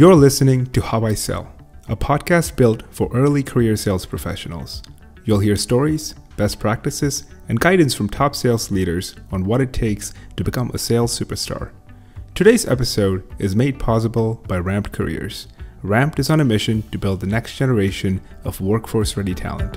You're listening to How I Sell, a podcast built for early career sales professionals. You'll hear stories, best practices, and guidance from top sales leaders on what it takes to become a sales superstar. Today's episode is made possible by Ramped Careers. Ramped is on a mission to build the next generation of workforce ready talent.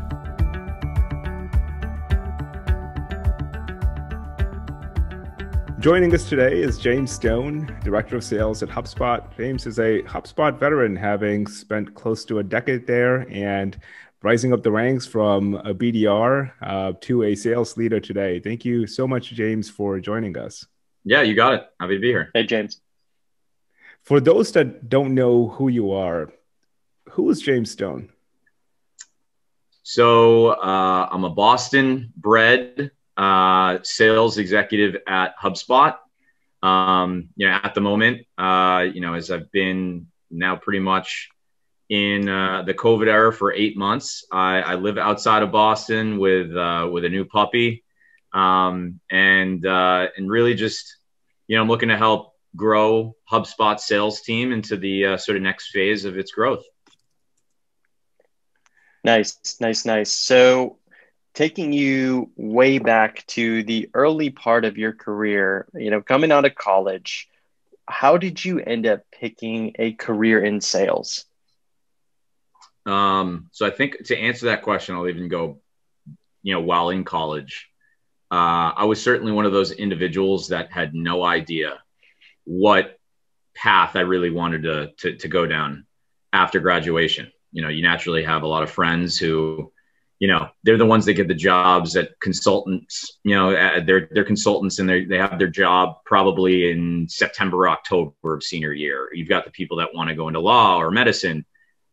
Joining us today is James Stone, Director of Sales at HubSpot. James is a HubSpot veteran, having spent close to a decade there and rising up the ranks from a BDR uh, to a sales leader today. Thank you so much, James, for joining us. Yeah, you got it. Happy to be here. Hey, James. For those that don't know who you are, who is James Stone? So uh, I'm a Boston bred uh, sales executive at HubSpot. Um, you know, at the moment, uh, you know, as I've been now pretty much in uh, the COVID era for eight months. I, I live outside of Boston with uh, with a new puppy, um, and uh, and really just you know I'm looking to help grow HubSpot sales team into the uh, sort of next phase of its growth. Nice, nice, nice. So taking you way back to the early part of your career, you know, coming out of college, how did you end up picking a career in sales? Um, so I think to answer that question, I'll even go, you know, while in college, uh, I was certainly one of those individuals that had no idea what path I really wanted to, to, to go down after graduation. You know, you naturally have a lot of friends who you know they're the ones that get the jobs at consultants you know they're they're consultants and they they have their job probably in September October of senior year. You've got the people that want to go into law or medicine.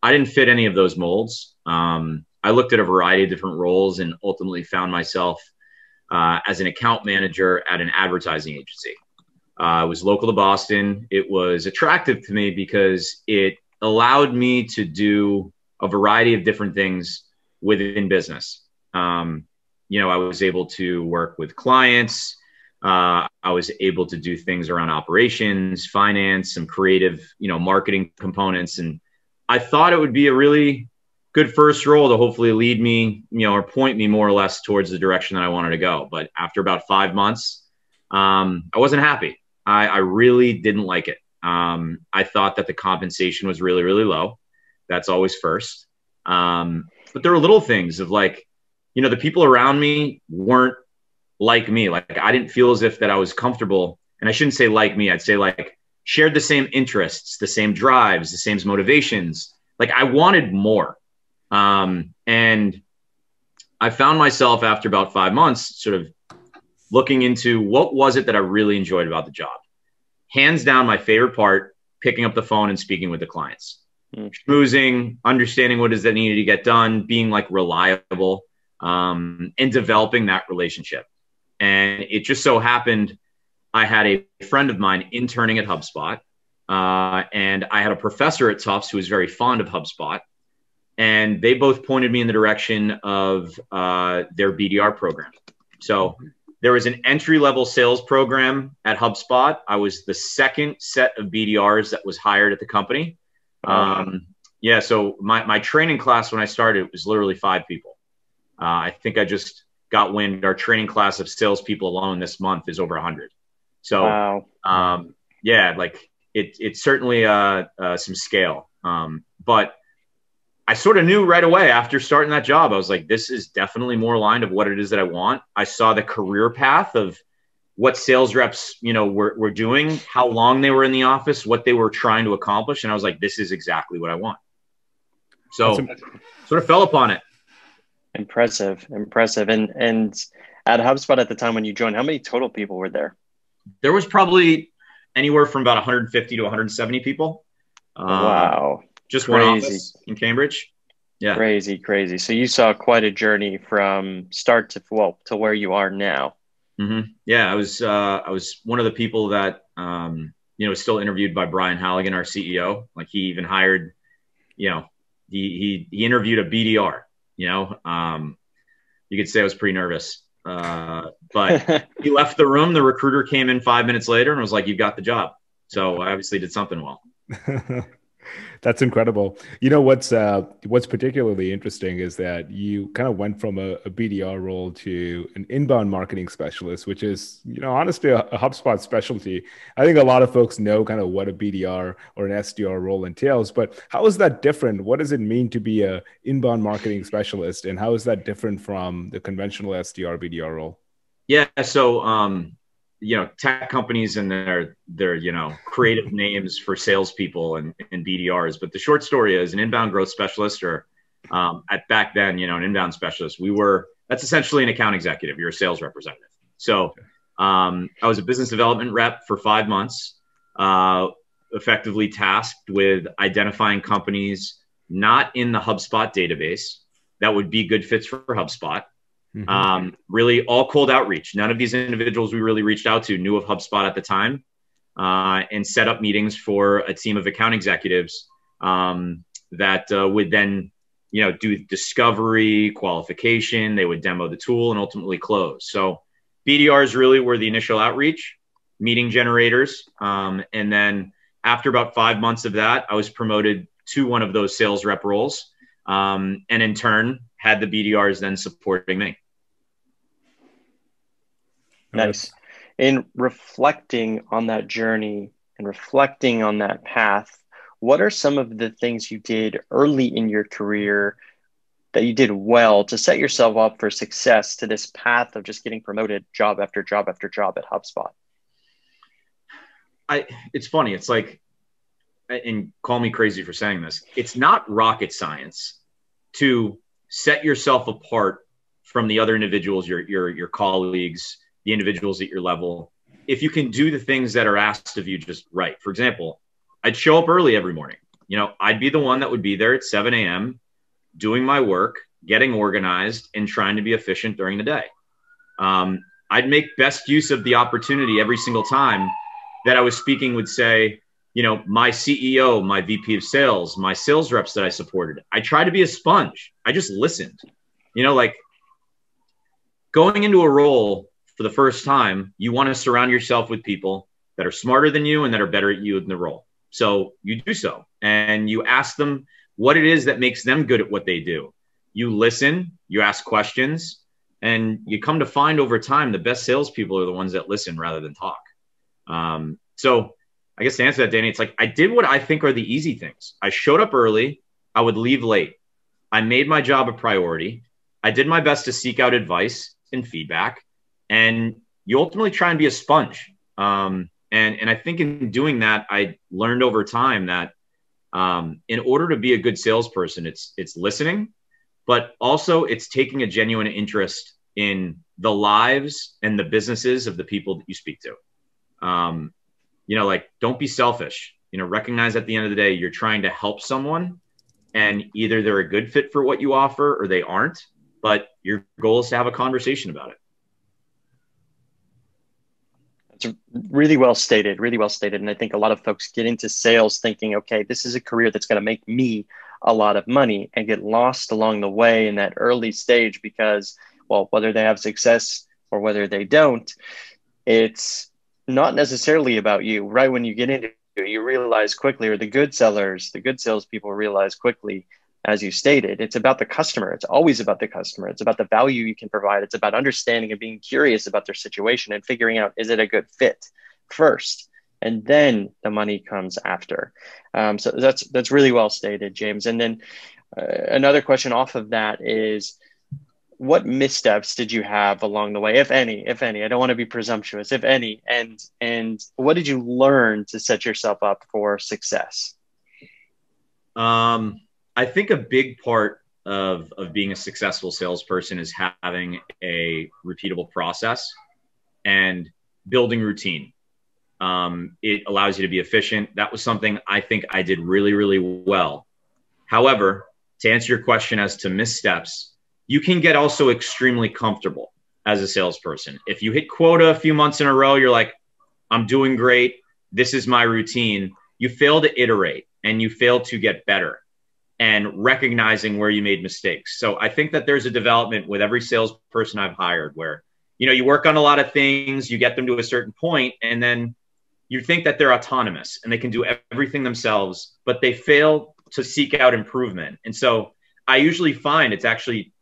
I didn't fit any of those molds. Um, I looked at a variety of different roles and ultimately found myself uh, as an account manager at an advertising agency. Uh, I was local to Boston. It was attractive to me because it allowed me to do a variety of different things within business. Um, you know, I was able to work with clients. Uh, I was able to do things around operations, finance, some creative, you know, marketing components. And I thought it would be a really good first role to hopefully lead me, you know, or point me more or less towards the direction that I wanted to go. But after about five months, um, I wasn't happy. I, I, really didn't like it. Um, I thought that the compensation was really, really low. That's always first. Um, but there were little things of like, you know, the people around me weren't like me. Like I didn't feel as if that I was comfortable. And I shouldn't say like me, I'd say like shared the same interests, the same drives, the same motivations. Like I wanted more. Um, and I found myself after about five months sort of looking into what was it that I really enjoyed about the job. Hands down, my favorite part, picking up the phone and speaking with the clients schmoozing, understanding what is that needed to get done, being like reliable, um, and developing that relationship. And it just so happened I had a friend of mine interning at HubSpot, uh, and I had a professor at Tufts who was very fond of HubSpot. And they both pointed me in the direction of uh, their BDR program. So there was an entry level sales program at HubSpot. I was the second set of BDRs that was hired at the company. Um, yeah, so my, my training class when I started was literally five people. Uh, I think I just got wind our training class of salespeople alone this month is over a 100. So, wow. um, yeah, like it, it's certainly uh, uh, some scale. Um, but I sort of knew right away after starting that job, I was like, this is definitely more aligned of what it is that I want. I saw the career path of what sales reps, you know, were, were doing, how long they were in the office, what they were trying to accomplish. And I was like, this is exactly what I want. So sort of fell upon it. Impressive, impressive. And, and at HubSpot at the time when you joined, how many total people were there? There was probably anywhere from about 150 to 170 people. Um, wow. Just crazy. one office in Cambridge. Yeah. Crazy, crazy. So you saw quite a journey from start to well to where you are now. Mm-hmm. Yeah, I was uh, I was one of the people that um, you know still interviewed by Brian Halligan, our CEO. Like he even hired, you know, he he he interviewed a BDR. You know, um, you could say I was pretty nervous, uh, but he left the room. The recruiter came in five minutes later and was like, "You've got the job." So I obviously did something well. That's incredible. You know what's uh, what's particularly interesting is that you kind of went from a, a, BDR role to an inbound marketing specialist, which is you know honestly a, a, HubSpot specialty. I think a lot of folks know kind of what a BDR or an SDR role entails, but how is that different? What does it mean to be a inbound marketing specialist, and how is that different from the conventional SDR BDR role? Yeah, so um, you know tech companies and their their you know creative names for salespeople and, and BDRs. But the short story is an inbound growth specialist or um, at back then you know an inbound specialist. We were that's essentially an account executive. You're a sales representative. So um, I was a business development rep for five months, uh, effectively tasked with identifying companies not in the HubSpot database that would be good fits for HubSpot Mm-hmm. Um, really, all cold outreach. None of these individuals we really reached out to knew of HubSpot at the time, uh, and set up meetings for a team of account executives um, that uh, would then, you know, do discovery, qualification. They would demo the tool and ultimately close. So, BDRs really were the initial outreach, meeting generators, um, and then after about five months of that, I was promoted to one of those sales rep roles, um, and in turn had the BDRs then supporting me. Nice. In reflecting on that journey and reflecting on that path, what are some of the things you did early in your career that you did well to set yourself up for success to this path of just getting promoted job after job after job at HubSpot? I it's funny. It's like and call me crazy for saying this. It's not rocket science to set yourself apart from the other individuals, your your your colleagues, the individuals at your level, if you can do the things that are asked of you just right. For example, I'd show up early every morning. You know, I'd be the one that would be there at 7 a.m. doing my work, getting organized, and trying to be efficient during the day. Um, I'd make best use of the opportunity every single time that I was speaking would say, you know, my CEO, my VP of sales, my sales reps that I supported. I try to be a sponge. I just listened. You know, like going into a role for the first time, you want to surround yourself with people that are smarter than you and that are better at you in the role. So you do so and you ask them what it is that makes them good at what they do. You listen, you ask questions, and you come to find over time the best salespeople are the ones that listen rather than talk. Um, so I guess to answer that, Danny, it's like I did what I think are the easy things. I showed up early, I would leave late. I made my job a priority. I did my best to seek out advice and feedback and you ultimately try and be a sponge. Um, and and I think in doing that, I learned over time that um, in order to be a good salesperson, it's it's listening, but also it's taking a genuine interest in the lives and the businesses of the people that you speak to. Um, you know, like don't be selfish. You know, recognize at the end of the day you're trying to help someone, and either they're a good fit for what you offer or they aren't. But your goal is to have a conversation about it. It's really well stated, really well stated. And I think a lot of folks get into sales thinking, okay, this is a career that's going to make me a lot of money and get lost along the way in that early stage because, well, whether they have success or whether they don't, it's not necessarily about you. Right when you get into it, you realize quickly, or the good sellers, the good salespeople realize quickly as you stated, it's about the customer. It's always about the customer. It's about the value you can provide. It's about understanding and being curious about their situation and figuring out is it a good fit first, and then the money comes after. Um, so that's that's really well stated, James. And then uh, another question off of that is, what missteps did you have along the way, if any, if any? I don't want to be presumptuous, if any, and and what did you learn to set yourself up for success? Um I think a big part of, of being a successful salesperson is having a repeatable process and building routine. Um, it allows you to be efficient. That was something I think I did really, really well. However, to answer your question as to missteps, you can get also extremely comfortable as a salesperson. If you hit quota a few months in a row, you're like, I'm doing great. This is my routine. You fail to iterate and you fail to get better and recognizing where you made mistakes. So I think that there's a development with every salesperson I've hired where, you know, you work on a lot of things, you get them to a certain point, and then you think that they're autonomous and they can do everything themselves, but they fail to seek out improvement. And so I usually find it's actually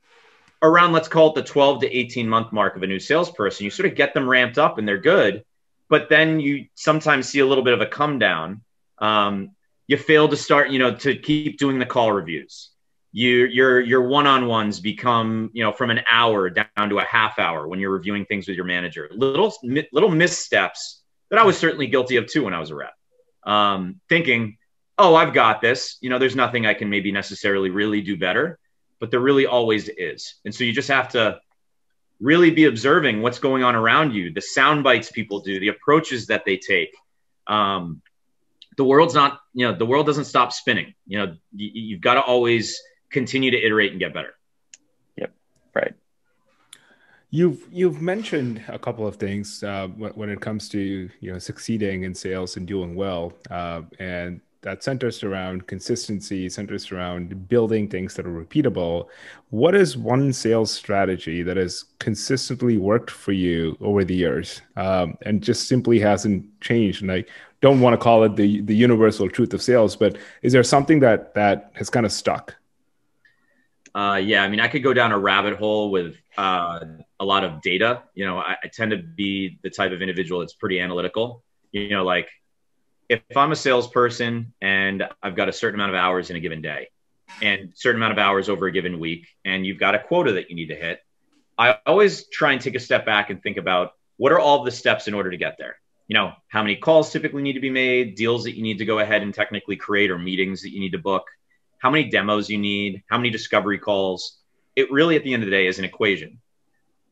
around, let's call it the 12 to 18 month mark of a new salesperson. You sort of get them ramped up and they're good, but then you sometimes see a little bit of a come down. Um, you fail to start, you know, to keep doing the call reviews. You, your your one-on-ones become, you know, from an hour down to a half hour when you're reviewing things with your manager. Little little missteps that I was certainly guilty of too when I was a rep. Um, thinking, oh, I've got this. You know, there's nothing I can maybe necessarily really do better, but there really always is. And so you just have to really be observing what's going on around you, the sound bites people do, the approaches that they take. Um, the world's not, you know, the world doesn't stop spinning. You know, you, you've got to always continue to iterate and get better. Yep. Right. You've you've mentioned a couple of things uh, when, it comes to you know succeeding in sales and doing well, uh, and that centers around consistency, centers around building things that are repeatable. What is one sales strategy that has consistently worked for you over the years, um, and just simply hasn't changed? And I don't want to call it the the universal truth of sales, but is there something that that has kind of stuck? Uh, yeah, I mean, I could go down a rabbit hole with uh, a lot of data. You know, I, I, tend to be the type of individual that's pretty analytical. You know, like if I'm a salesperson and I've got a certain amount of hours in a given day and certain amount of hours over a given week, and you've got a quota that you need to hit, I always try and take a step back and think about what are all the steps in order to get there. You know, how many calls typically need to be made, deals that you need to go ahead and technically create, or meetings that you need to book how many demos you need, how many discovery calls. It really, at the end of the day, is an equation.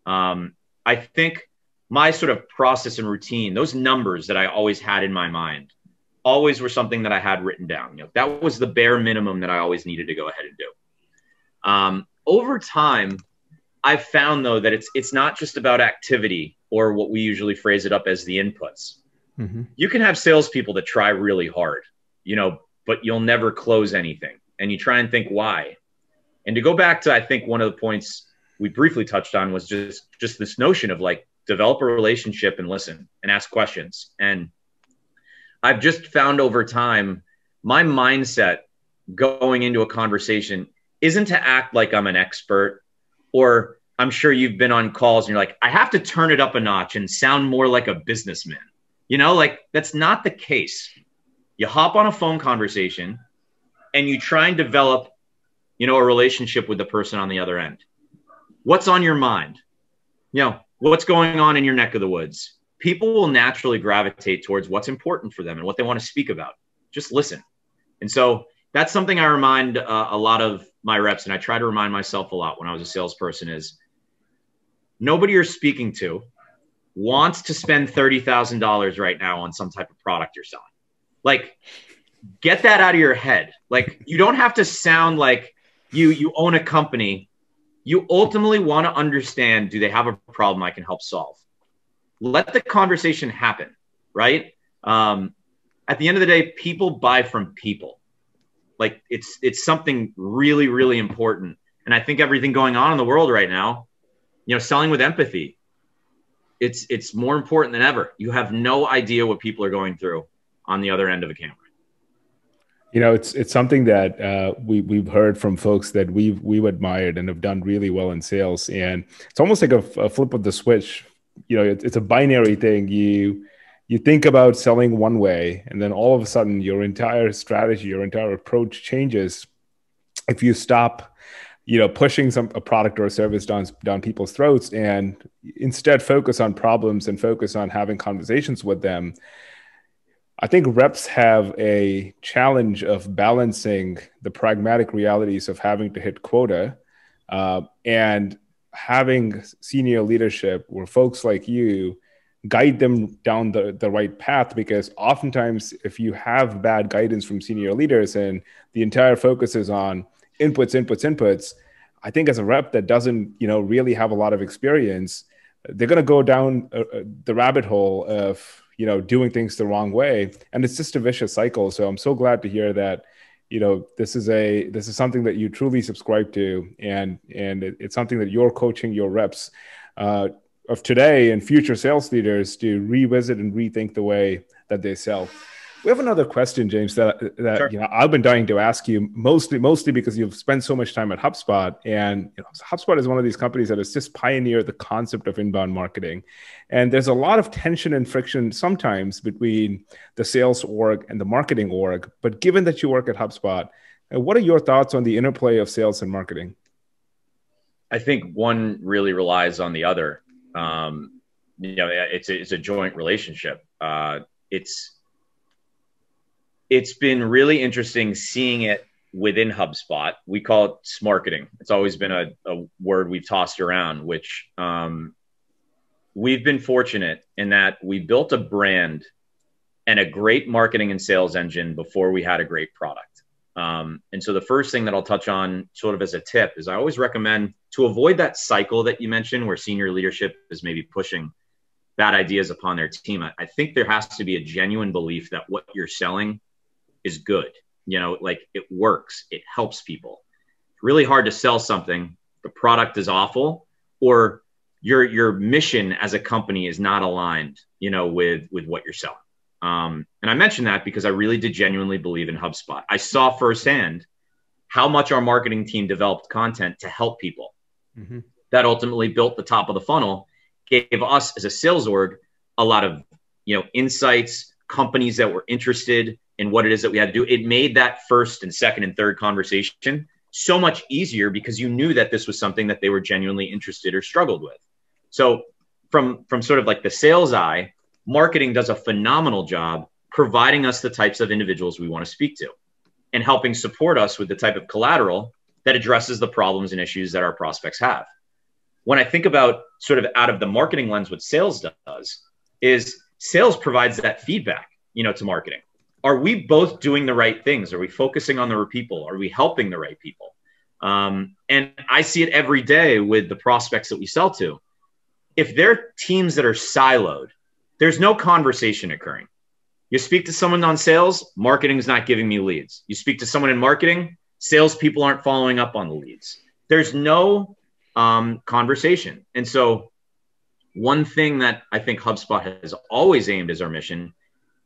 Um, I think my sort of process and routine, those numbers that I always had in my mind, always were something that I had written down. You know, that was the bare minimum that I always needed to go ahead and do. Um, over time, I've found though that it's it's not just about activity or what we usually phrase it up as the inputs. Mm-hmm. You can have salespeople that try really hard, you know, but you'll never close anything and you try and think why. And to go back to, I think one of the points we briefly touched on was just just this notion of like develop a relationship and listen and ask questions. And I've just found over time my mindset going into a conversation isn't to act like I'm an expert or I'm sure you've been on calls and you're like, I have to turn it up a notch and sound more like a businessman. You know, like that's not the case. You hop on a phone conversation, and you try and develop, you know, a relationship with the person on the other end. What's on your mind? You know, what's going on in your neck of the woods? People will naturally gravitate towards what's important for them and what they want to speak about. Just listen. And so that's something I remind uh, a lot of my reps, and I try to remind myself a lot when I was a salesperson is nobody you're speaking to wants to spend $30,000 right now on some type of product you're selling. Like get that out of your head. Like you don't have to sound like you you own a company. You ultimately want to understand do they have a problem I can help solve? Let the conversation happen, right? Um, at the end of the day, people buy from people. Like it's it's something really really important. And I think everything going on in the world right now, you know, selling with empathy, it's it's more important than ever. You have no idea what people are going through on the other end of a camera. You know, it's it's something that uh, we we've heard from folks that we've we've admired and have done really well in sales, and it's almost like a, a flip of the switch. You know, it, it's a binary thing. You you think about selling one way, and then all of a sudden, your entire strategy, your entire approach changes if you stop you know pushing some a product or a service down down people's throats and instead focus on problems and focus on having conversations with them I think reps have a challenge of balancing the pragmatic realities of having to hit quota uh, and having senior leadership where folks like you guide them down the, the right path because oftentimes if you have bad guidance from senior leaders and the entire focus is on inputs inputs inputs i think as a rep that doesn't you know really have a lot of experience they're going to go down uh, uh, the rabbit hole of you know doing things the wrong way. And it's just a vicious cycle. So i'm so glad to hear that you know this is a this is something that you truly subscribe to and and it, it's something that you're coaching your reps uh, of today and future sales leaders to revisit and rethink the way that they sell. We have another question, James, that that sure. you know I've been dying to ask you mostly mostly because you've spent so much time at HubSpot, and you know, HubSpot is one of these companies that has just pioneered the concept of inbound marketing, and there's a lot of tension and friction sometimes between the sales org and the marketing org. But given that you work at HubSpot, uh, what are your thoughts on the interplay of sales and marketing? I think one really relies on the other. Um, you know, it's a, it's a joint relationship. Uh, it's it's been really interesting seeing it within HubSpot. We call it smarketing. It's always been a, a word we've tossed around, which um, we've been fortunate in that we built a brand and a great marketing and sales engine before we had a great product. Um, and so the first thing that I'll touch on, sort of as a tip, is I always recommend to avoid that cycle that you mentioned where senior leadership is maybe pushing bad ideas upon their team. I, I think there has to be a genuine belief that what you're selling is good. You know, like it works, it helps people. It's really hard to sell something, the product is awful, or your your mission as a company is not aligned, you know, with with what you're selling. Um, and I mentioned that because I really did genuinely believe in HubSpot. I saw firsthand how much our marketing team developed content to help people. Mm-hmm. That ultimately built the top of the funnel, gave us as a sales org a lot of you know insights, companies that were interested, in what it is that we had to do. It made that first and second and third conversation so much easier because you knew that this was something that they were genuinely interested or struggled with. So from from sort of like the sales eye, marketing does a phenomenal job providing us the types of individuals we want to speak to and helping support us with the type of collateral that addresses the problems and issues that our prospects have. When I think about sort of out of the marketing lens what sales does is sales provides that feedback, you know, to marketing are we both doing the right things? Are we focusing on the right people? Are we helping the right people? Um, and I see it every day with the prospects that we sell to. If they're teams that are siloed, there's no conversation occurring. You speak to someone on sales, marketing's not giving me leads. You speak to someone in marketing, salespeople aren't following up on the leads. There's no um, conversation. And so, one thing that I think HubSpot has always aimed as our mission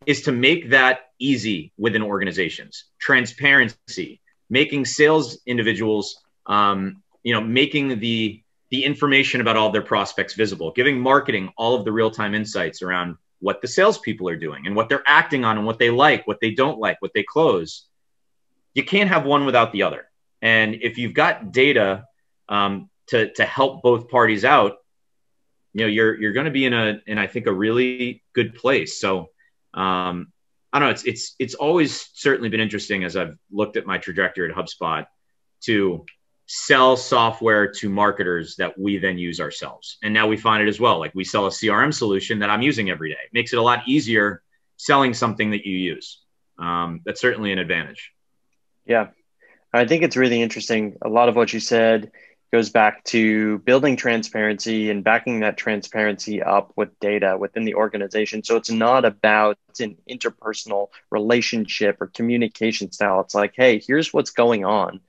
is to make that easy within organizations. Transparency, making sales individuals, um, you know, making the the information about all their prospects visible, giving marketing all of the real time insights around what the salespeople are doing and what they're acting on and what they like, what they don't like, what they close. You can't have one without the other. And if you've got data um, to to help both parties out, you know, you're you're going to be in a in I think a really good place. So um, I don't know. It's it's it's always certainly been interesting as I've looked at my trajectory at HubSpot to sell software to marketers that we then use ourselves. And now we find it as well. Like we sell a CRM solution that I'm using every day. It makes it a lot easier selling something that you use. Um, that's certainly an advantage. Yeah, I think it's really interesting. A lot of what you said goes back to building transparency and backing that transparency up with data within the organization. So it's not about an interpersonal relationship or communication style. It's like, hey, here's what's going on.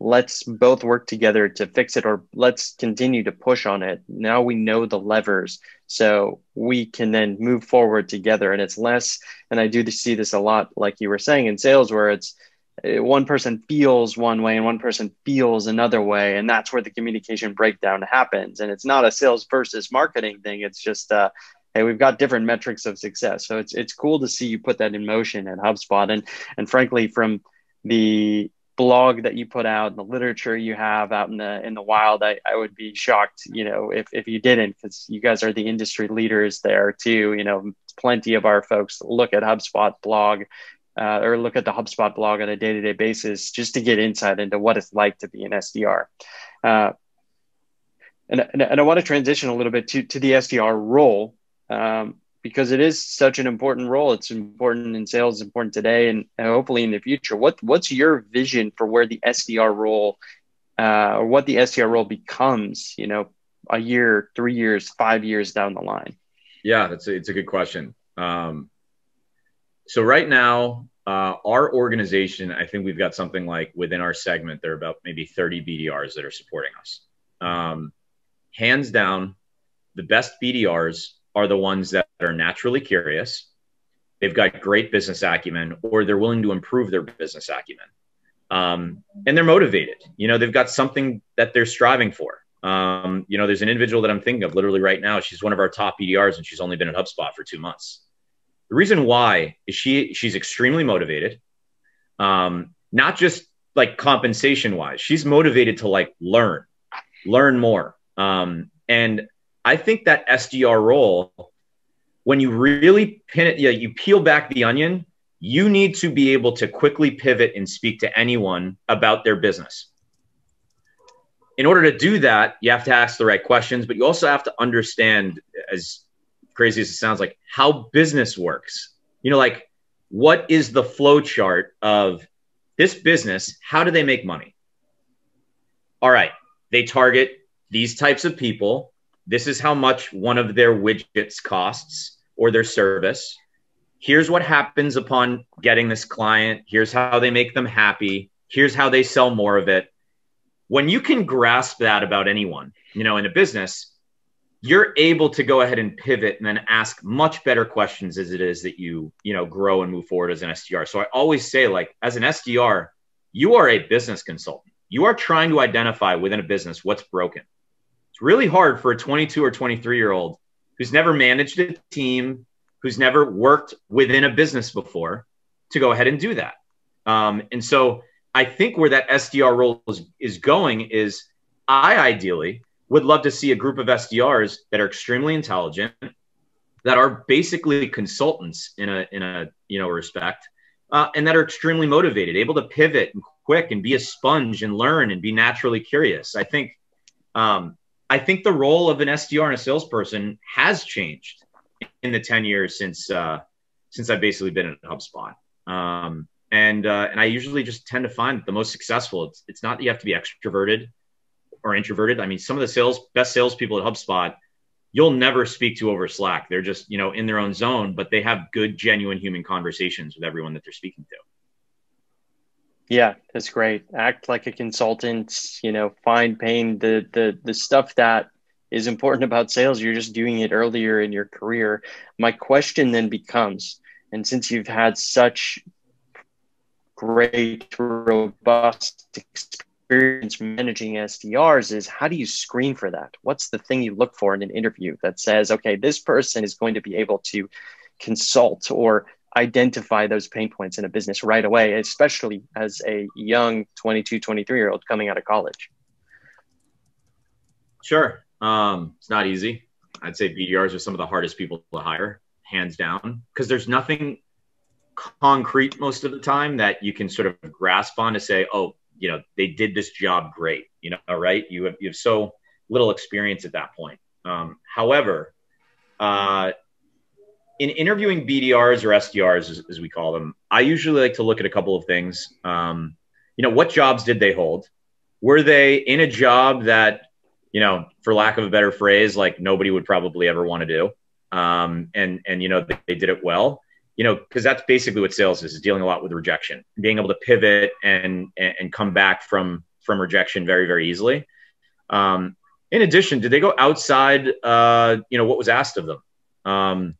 Let's both work together to fix it, or let's continue to push on it. Now we know the levers, so we can then move forward together. And it's less, and I do see this a lot, like you were saying in sales, where it's one person feels one way and one person feels another way and that's where the communication breakdown happens. And it's not a sales versus marketing thing. It's just uh, hey we've got different metrics of success. So it's it's cool to see you put that in motion at hubspot. And and frankly from the blog that you put out and the literature you have out in the in the wild i, I would be shocked you know if, if you didn't because you guys are the industry leaders there too. You know plenty of our folks look at hubspot blog uh, or look at the HubSpot blog on a day to day basis just to get insight into what it's like to be an SDR. Uh, and, and, and, I want to transition a little bit to, to the SDR role um, because it is such an important role. It's important in sales, important today, and hopefully in the future. What What's your vision for where the SDR role uh, or what the SDR role becomes, you know, a year, three years, five years down the line? Yeah, that's a, it's a good question. Um, so right now, uh, our organization, I think we've got something like within our segment, there are about maybe 30 BDRs that are supporting us. Um, hands down, the best BDRs are the ones that are naturally curious, they've got great business acumen, or they're willing to improve their business acumen. Um, and they're motivated. You know, they've got something that they're striving for. Um, you know, there's an individual that I'm thinking of literally right now. She's one of our top BDRs, and she's only been at HubSpot for two months. The reason why is she she's extremely motivated. Um, not just like compensation wise, she's motivated to like learn, learn more. Um, and I think that SDR role, when you really pin it, you, you peel back the onion, you need to be able to quickly pivot and speak to anyone about their business. In order to do that, you have to ask the right questions, but you also have to understand, as crazy as it sounds like, how business works. You know, like what is the flow chart of this business? How do they make money? All right, they target these types of people. This is how much one of their widgets costs or their service here's what happens upon getting this client. Here's how they make them happy. Here's how they sell more of it. When you can grasp that about anyone, you know, in a business, you're able to go ahead and pivot and then ask much better questions as it is that you, you know, grow and move forward as an SDR. So I always say, like, as an SDR, you are a business consultant. You are trying to identify within a business what's broken. It's really hard for a 22 or 23 year old who's never managed a team, who's never worked within a business before to go ahead and do that. Um, and so I think where that SDR role is, is going is I ideally would love to see a group of SDRs that are extremely intelligent, that are basically consultants in a in a you know respect, uh, and that are extremely motivated, able to pivot and quick and be a sponge and learn and be naturally curious. I think um, I think the role of an SDR and a salesperson has changed in the 10 years since uh, since I've basically been at HubSpot. Um, and uh, and I usually just tend to find the most successful. It's it's not that you have to be extroverted or introverted. I mean, some of the sales best salespeople at HubSpot, you'll never speak to over Slack. They're just you know in their own zone, but they have good, genuine human conversations with everyone that they're speaking to. Yeah, that's great. Act like a consultant. You know, find pain the the the stuff that is important about sales. You're just doing it earlier in your career. My question then becomes, and since you've had such great, robust experience managing SDRs, is how do you screen for that? What's the thing you look for in an interview that says, okay, this person is going to be able to consult or identify those pain points in a business right away, especially as a young 22, 23 year old coming out of college? Sure. Um, it's not easy. I'd say BDRs are some of the hardest people to hire, hands down, because there's nothing concrete most of the time that you can sort of grasp on to say, oh, you know, they did this job great. You know, right? You have you have so little experience at that point. Um, however, uh, in interviewing BDRs or SDRs, as, as, we call them, I usually like to look at a couple of things. Um, you know, what jobs did they hold? Were they in a job that you know, for lack of a better phrase, like nobody would probably ever want to do. Um, and and you know they, they did it well. You know, because that's basically what sales is: is dealing a lot with rejection, being able to pivot and and come back from from rejection very very easily. Um, in addition, did they go outside? Uh, you know, what was asked of them? Um,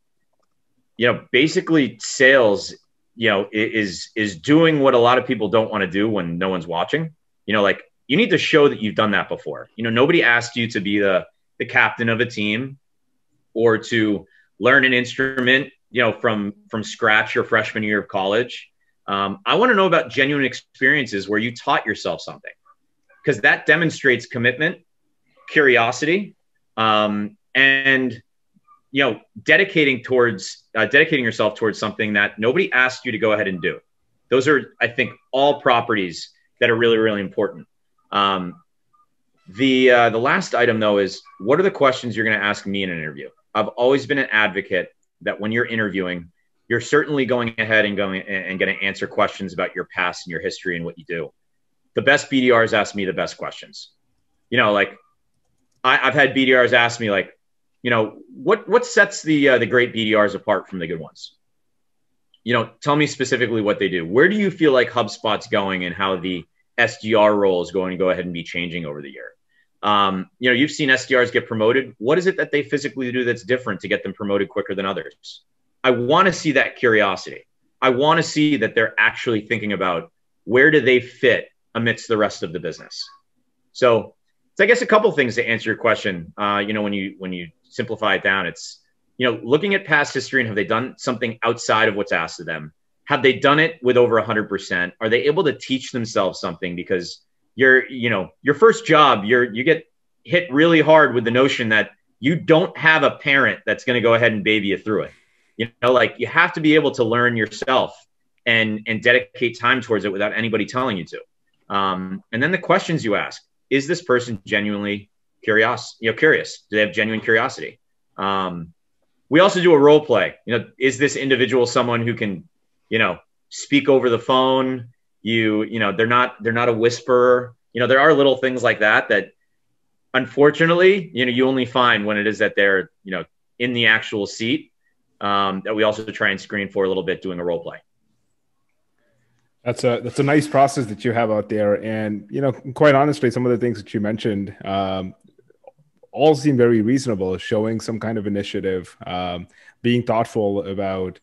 you know, basically, sales, you know, is is doing what a lot of people don't want to do when no one's watching. You know, like you need to show that you've done that before. You know, nobody asked you to be the the captain of a team or to learn an instrument, you know, from from scratch your freshman year of college. Um, I want to know about genuine experiences where you taught yourself something, because that demonstrates commitment, curiosity, um, and you know, dedicating towards uh, dedicating yourself towards something that nobody asked you to go ahead and do. Those are, I think, all properties that are really, really important. Um, the uh, the last item though is what are the questions you're going to ask me in an interview? I've always been an advocate that when you're interviewing, you're certainly going ahead and going and going to answer questions about your past and your history and what you do. The best BDRs ask me the best questions. You know, like I, have had BDRs ask me, like, you know, what what sets the uh, the great BDRs apart from the good ones? You know, tell me specifically what they do. Where do you feel like HubSpot's going and how the SDR role is going to go ahead and be changing over the year. Um, you know, you've seen SDRs get promoted. What is it that they physically do that's different to get them promoted quicker than others? I want to see that curiosity. I want to see that they're actually thinking about where do they fit amidst the rest of the business. So, so I guess a couple things to answer your question. Uh, you know, when you when you simplify it down, it's you know looking at past history and have they done something outside of what's asked of them? Have they done it with over 100%? Are they able to teach themselves something? Because you're you know your first job, you're you get hit really hard with the notion that you don't have a parent that's going to go ahead and baby you through it. You know, like you have to be able to learn yourself and and dedicate time towards it without anybody telling you to. Um, and then the questions you ask: Is this person genuinely curious? You know, curious? Do they have genuine curiosity? Um, we also do a role play. You know, is this individual someone who can, you know, speak over the phone? You, you know, they're not they're not a whisperer. You know, there are little things like that that unfortunately, you know, you only find when it is that they're, you know, in the actual seat. Um, that we also try and screen for a little bit doing a role play. That's a that's a nice process that you have out there, and you know, quite honestly, some of the things that you mentioned um, all seem very reasonable. Showing some kind of initiative, um, being thoughtful about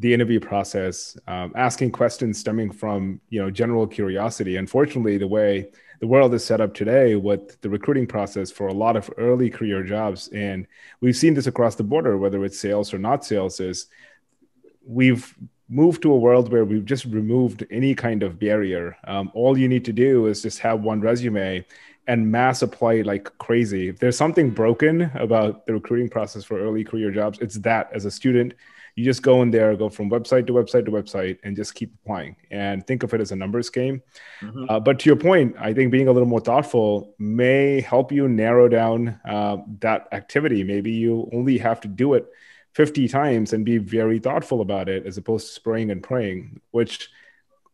the interview process, um, asking questions stemming from you know general curiosity. Unfortunately, the way the world is set up today with the recruiting process for a lot of early career jobs, and we've seen this across the border, whether it's sales or not sales, is we've moved to a world where we've just removed any kind of barrier. Um, all you need to do is just have one resume and mass apply like crazy. If there's something broken about the recruiting process for early career jobs, it's that as a student you just go in there, go from website to website to website, and just keep applying and think of it as a numbers game. Mm-hmm. Uh, but to your point, I think being a little more thoughtful may help you narrow down uh, that activity. Maybe you only have to do it 50 times and be very thoughtful about it as opposed to spraying and praying, which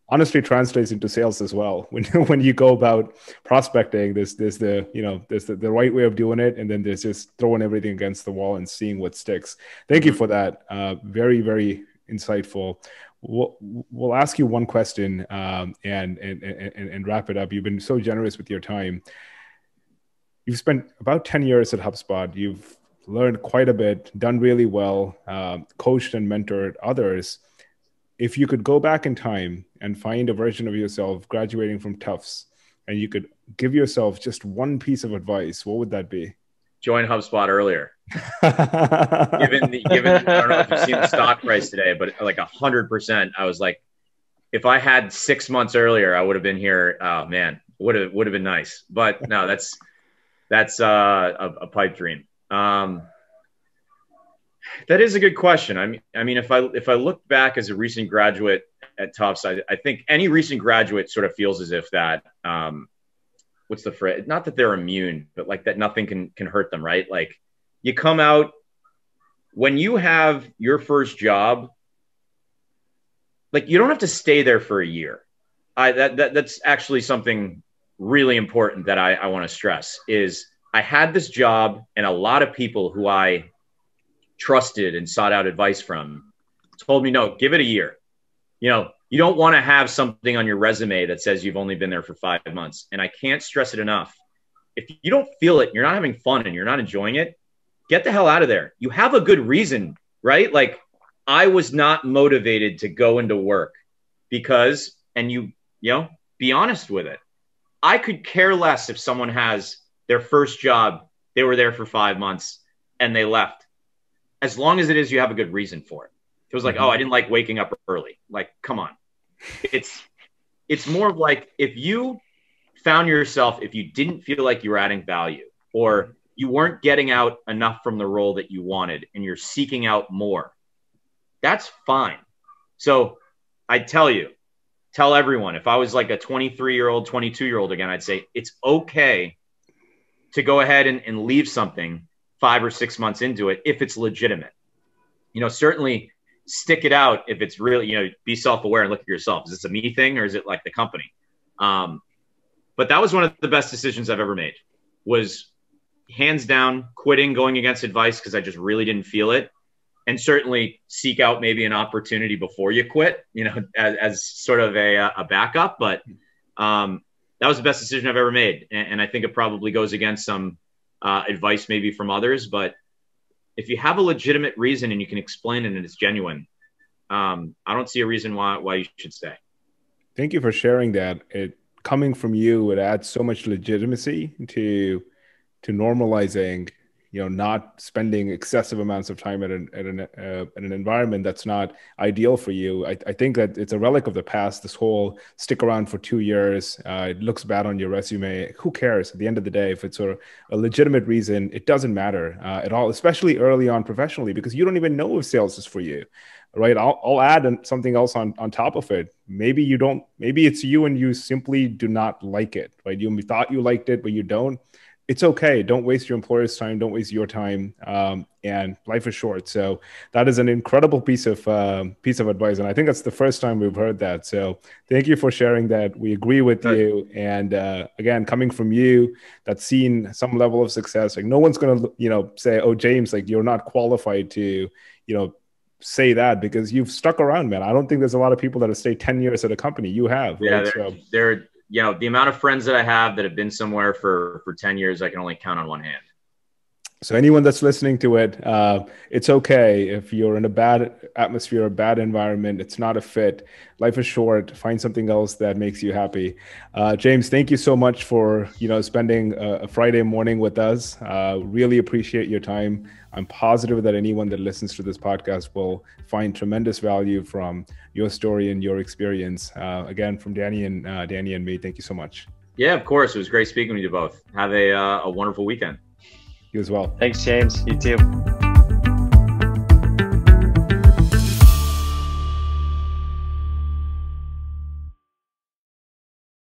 honestly translates into sales as well. When when you go about prospecting, there's there's the you know there's the, the right way of doing it, and then there's just throwing everything against the wall and seeing what sticks. Thank you for that. Uh, very very insightful. We'll, we'll ask you one question um, and, and, and and wrap it up. You've been so generous with your time. You've spent about ten years at HubSpot. You've learned quite a bit, done really well, uh, coached and mentored others if you could go back in time and find a version of yourself graduating from Tufts and you could give yourself just one piece of advice, what would that be? Join HubSpot earlier. given the, given, I don't know if you've seen the stock price today, but like a hundred percent, I was like, if I had six months earlier, I would have been here. Oh man, would have would have been nice. But no, that's that's uh, a, a pipe dream. Um, that is a good question. I mean, I mean, if I if I look back as a recent graduate at Tufts, I, I think any recent graduate sort of feels as if that um, what's the phrase? Not that they're immune, but like that nothing can can hurt them, right? Like you come out when you have your first job, like you don't have to stay there for a year. I that, that that's actually something really important that I, I want to stress is I had this job and a lot of people who I trusted and sought out advice from told me, no, give it a year. You know, you don't want to have something on your resume that says you've only been there for five months. And I can't stress it enough. If you don't feel it, you're not having fun and you're not enjoying it, get the hell out of there. You have a good reason, right? Like I was not motivated to go into work because, and you, you know, be honest with it. I could care less if someone has their first job, they were there for five months and they left as long as it is you have a good reason for it. It was like, mm-hmm. oh, I didn't like waking up early. Like, come on. It's it's more of like if you found yourself if you didn't feel like you were adding value or you weren't getting out enough from the role that you wanted and you're seeking out more, that's fine. So I tell you, tell everyone if I was like a 23 year old, 22 year old again, I'd say it's okay to go ahead and, and leave something five or six months into it if it's legitimate. You know, certainly stick it out if it's really, you know, be self aware and look at yourself. Is this a me thing or is it like the company? Um, but that was one of the best decisions I've ever made. Was hands down quitting, going against advice because I just really didn't feel it, and certainly seek out maybe an opportunity before you quit. You know, as, as sort of a, a backup. But um, that was the best decision I've ever made, and, and I think it probably goes against some uh, advice maybe from others, but if you have a legitimate reason and you can explain it and it's genuine, um, I don't see a reason why why you should stay. Thank you for sharing that. It coming from you, it adds so much legitimacy to to normalizing you know not spending excessive amounts of time at an at an, uh, at an environment that's not ideal for you. I, I think that it's a relic of the past this whole stick around for two years uh, it looks bad on your resume. Who cares? At the end of the day if it's a, a legitimate reason it doesn't matter uh, at all especially early on professionally because you don't even know if sales is for you right? I'll, I'll add something else on, on top of it. Maybe you don't maybe it's you and you simply do not like it right? You thought you liked it but you don't it's okay. Don't waste your employer's time. Don't waste your time. Um, and life is short. So that is an incredible piece of uh, piece of advice, and I think that's the first time we've heard that. So thank you for sharing that. We agree with you. And uh, again, coming from you, that's seen some level of success. Like no one's gonna, you know, say, "Oh, James, like you're not qualified to, you know." say that because you've stuck around man i don't think there's a lot of people that have stayed 10 years at a company you have yeah right? they're, so, they're you know, the amount of friends that I have that have been somewhere for for 10 years, I can only count on one hand. So anyone that's listening to it, uh, it's okay if you're in a bad atmosphere, a bad environment. It's not a fit. Life is short. Find something else that makes you happy. Uh, James, thank you so much for you know spending a, Friday morning with us. Uh, really appreciate your time. I'm positive that anyone that listens to this podcast will find tremendous value from your story and your experience. Uh, again, from Danny and uh, Danny and me, thank you so much. Yeah, of course. It was great speaking with you both. Have a, uh, a wonderful weekend. You as well. Thanks, James. You too.